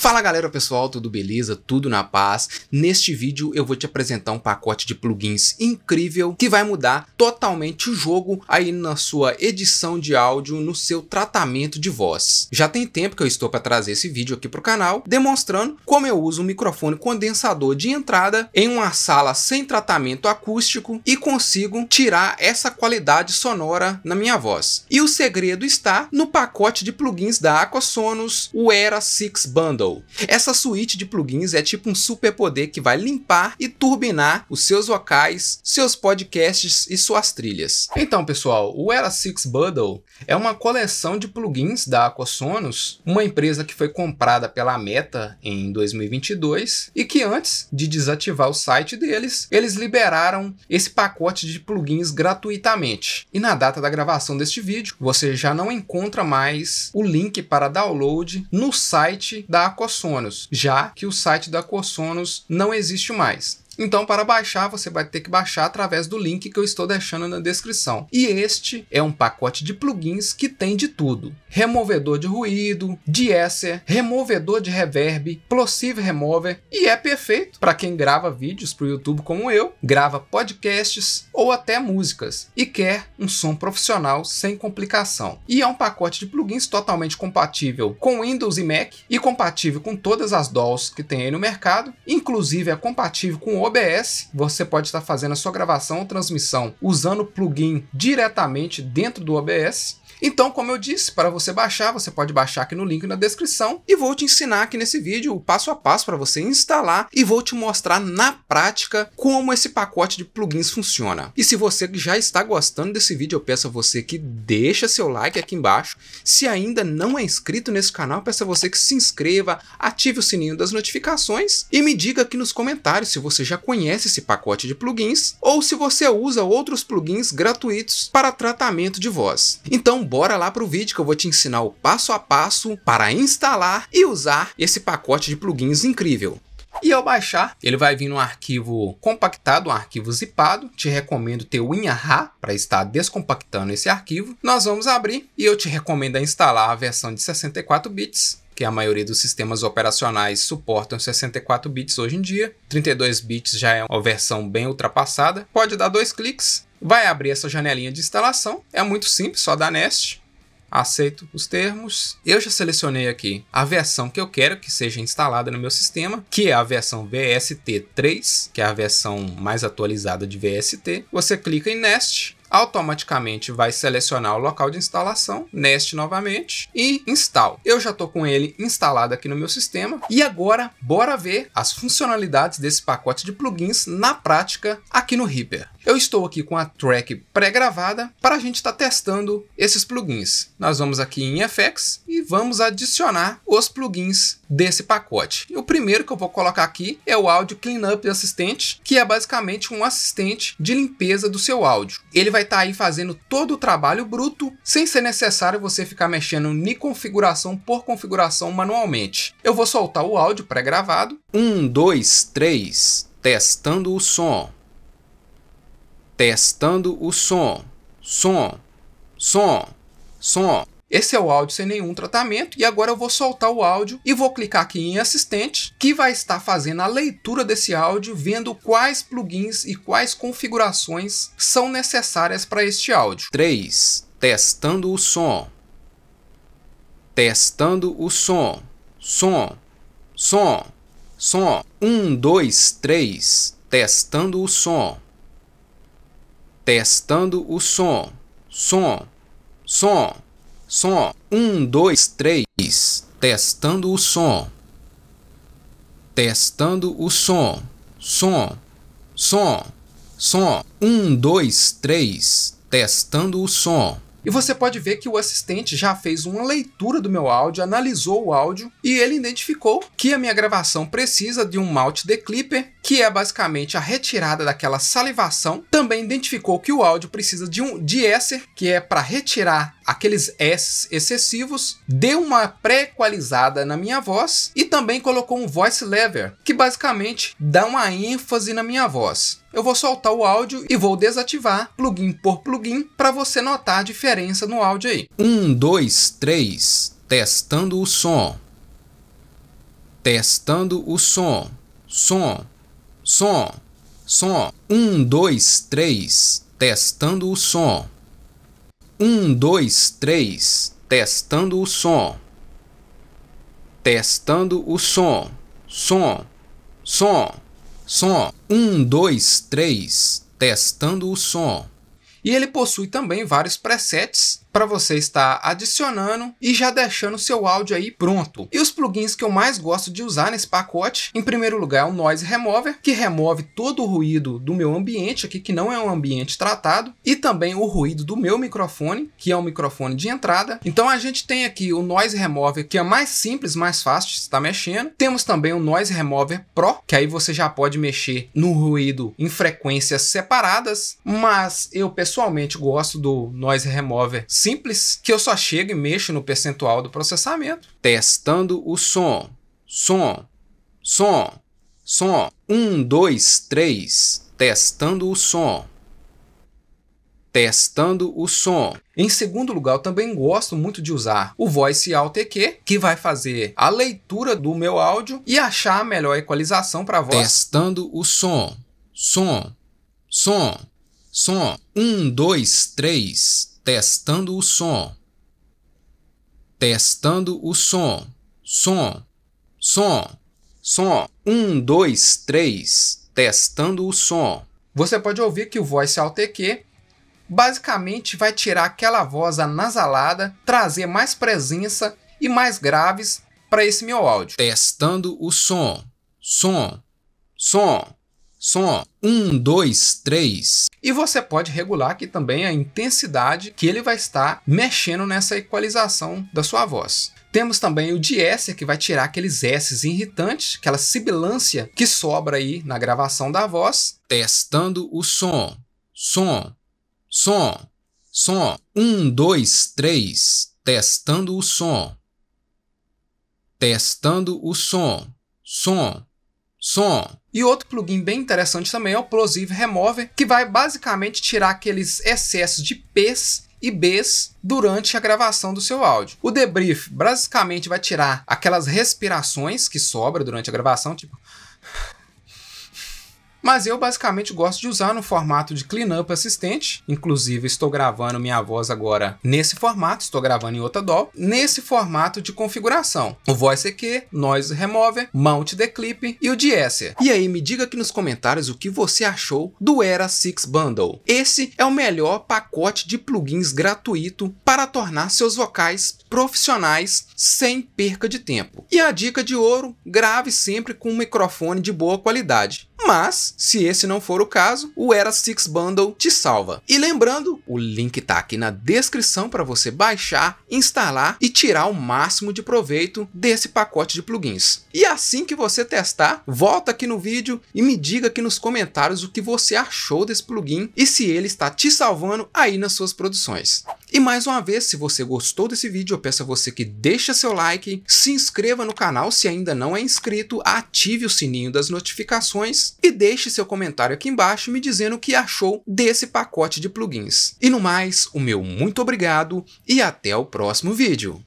Fala galera pessoal, tudo beleza? Tudo na paz? Neste vídeo eu vou te apresentar um pacote de plugins incrível que vai mudar totalmente o jogo aí na sua edição de áudio, no seu tratamento de voz. Já tem tempo que eu estou para trazer esse vídeo aqui para o canal, demonstrando como eu uso um microfone condensador de entrada em uma sala sem tratamento acústico e consigo tirar essa qualidade sonora na minha voz. E o segredo está no pacote de plugins da Aquasonos, o Era 6 Bundle. Essa suíte de plugins é tipo um superpoder que vai limpar e turbinar os seus vocais, seus podcasts e suas trilhas. Então, pessoal, o Era 6 Bundle é uma coleção de plugins da Aquasonos, uma empresa que foi comprada pela Meta em 2022 e que antes de desativar o site deles, eles liberaram esse pacote de plugins gratuitamente. E na data da gravação deste vídeo, você já não encontra mais o link para download no site da Aquasonos, já que o site da Aquasonos não existe mais. Então, para baixar, você vai ter que baixar através do link que eu estou deixando na descrição. E este é um pacote de plugins que tem de tudo. Removedor de ruído, de-esser, removedor de reverb, plosive remover e é perfeito para quem grava vídeos para o YouTube como eu, grava podcasts ou até músicas e quer um som profissional sem complicação. E é um pacote de plugins totalmente compatível com Windows e Mac e compatível com todas as DAWs que tem aí no mercado, inclusive é compatível com o OBS, você pode estar fazendo a sua gravação ou transmissão usando o plugin diretamente dentro do OBS então, como eu disse, para você baixar, você pode baixar aqui no link na descrição e vou te ensinar aqui nesse vídeo o passo a passo para você instalar e vou te mostrar na prática como esse pacote de plugins funciona. E se você já está gostando desse vídeo, eu peço a você que deixa seu like aqui embaixo. Se ainda não é inscrito nesse canal, peço a você que se inscreva, ative o sininho das notificações e me diga aqui nos comentários se você já conhece esse pacote de plugins ou se você usa outros plugins gratuitos para tratamento de voz. Então, bora lá para o vídeo que eu vou te ensinar o passo a passo para instalar e usar esse pacote de plugins incrível. E ao baixar, ele vai vir num arquivo compactado, um arquivo zipado. Te recomendo ter o WinRAR para estar descompactando esse arquivo. Nós vamos abrir e eu te recomendo instalar a versão de 64 bits que a maioria dos sistemas operacionais suportam 64 bits hoje em dia. 32 bits já é uma versão bem ultrapassada. Pode dar dois cliques Vai abrir essa janelinha de instalação. É muito simples, só dá Nest. Aceito os termos. Eu já selecionei aqui a versão que eu quero que seja instalada no meu sistema, que é a versão VST3, que é a versão mais atualizada de VST. Você clica em Nest, automaticamente vai selecionar o local de instalação, Nest novamente e install. Eu já estou com ele instalado aqui no meu sistema e agora bora ver as funcionalidades desse pacote de plugins na prática aqui no Reaper. Eu estou aqui com a track pré-gravada para a gente estar tá testando esses plugins. Nós vamos aqui em FX e vamos adicionar os plugins desse pacote. E o primeiro que eu vou colocar aqui é o áudio Cleanup Assistant, que é basicamente um assistente de limpeza do seu áudio. Ele vai estar tá aí fazendo todo o trabalho bruto, sem ser necessário você ficar mexendo em configuração por configuração manualmente. Eu vou soltar o áudio pré-gravado. Um, dois, três, testando o som. Testando o som. Som. Som. Som. Esse é o áudio sem nenhum tratamento e agora eu vou soltar o áudio e vou clicar aqui em assistente que vai estar fazendo a leitura desse áudio, vendo quais plugins e quais configurações são necessárias para este áudio. 3. Testando o som. Testando o som. Som. Som. Som. 1, 2, 3. Testando o som. Testando o som. Som. Som. Som. Um, dois, três. Testando o som. Testando o som. Som. Som. Som. Um, dois, três. Testando o som. E você pode ver que o assistente já fez uma leitura do meu áudio, analisou o áudio e ele identificou que a minha gravação precisa de um mount declipper, que é basicamente a retirada daquela salivação. Também identificou que o áudio precisa de um de-esser, que é para retirar aqueles S excessivos, deu uma pré-equalizada na minha voz e também colocou um voice lever, que basicamente dá uma ênfase na minha voz. Eu vou soltar o áudio e vou desativar plugin por plugin para você notar a diferença no áudio aí. Um, dois, três, testando o som. Testando o som. Som. Som. Som. Um, dois, três. Testando o som. Um, dois, três. Testando o som. Testando o som. Som. Som. Som. Um, dois, três. Testando o som. E ele possui também vários presets para você estar adicionando e já deixando seu áudio aí pronto. E os plugins que eu mais gosto de usar nesse pacote, em primeiro lugar é o Noise Remover, que remove todo o ruído do meu ambiente aqui, que não é um ambiente tratado, e também o ruído do meu microfone, que é um microfone de entrada. Então a gente tem aqui o Noise Remover, que é mais simples, mais fácil de estar mexendo. Temos também o Noise Remover Pro, que aí você já pode mexer no ruído em frequências separadas, mas eu pessoalmente gosto do Noise Remover simples que eu só chego e mexo no percentual do processamento. Testando o som. Som. Som. Som. Um, dois, três. Testando o som. Testando o som. Em segundo lugar, eu também gosto muito de usar o Voice Alt EQ, que vai fazer a leitura do meu áudio e achar a melhor equalização para a voz. Testando o som. Som. Som. Som. Um, dois, três. Testando o som. Testando o som. Som. Som. Som. Um, dois, três. Testando o som. Você pode ouvir que o Voice Alt EQ basicamente vai tirar aquela voz anasalada, trazer mais presença e mais graves para esse meu áudio. Testando o som. Som. Som som 1, 2, 3. E você pode regular aqui também a intensidade que ele vai estar mexendo nessa equalização da sua voz. Temos também o de-esser, que vai tirar aqueles S's irritantes, aquela sibilância que sobra aí na gravação da voz. Testando o som. Som. Som. Som. 1, 2, 3. Testando o som. Testando o som. Som som. E outro plugin bem interessante também é o Plosive Remover, que vai basicamente tirar aqueles excessos de P's e B's durante a gravação do seu áudio. O debrief basicamente vai tirar aquelas respirações que sobram durante a gravação, tipo mas eu basicamente gosto de usar no formato de cleanup assistente. Inclusive, estou gravando minha voz agora nesse formato, estou gravando em outra DAW, nesse formato de configuração. O Voice EQ, Noise Remover, Mount the Clip e o de-esser. E aí, me diga aqui nos comentários o que você achou do Era 6 Bundle. Esse é o melhor pacote de plugins gratuito para tornar seus vocais profissionais sem perca de tempo. E a dica de ouro, grave sempre com um microfone de boa qualidade. Mas, se esse não for o caso, o Era 6 Bundle te salva. E lembrando, o link está aqui na descrição para você baixar, instalar e tirar o máximo de proveito desse pacote de plugins. E assim que você testar, volta aqui no vídeo e me diga aqui nos comentários o que você achou desse plugin e se ele está te salvando aí nas suas produções. E mais uma vez, se você gostou desse vídeo, eu peço a você que deixe seu like, se inscreva no canal se ainda não é inscrito, ative o sininho das notificações e deixe seu comentário aqui embaixo me dizendo o que achou desse pacote de plugins. E no mais, o meu muito obrigado e até o próximo vídeo.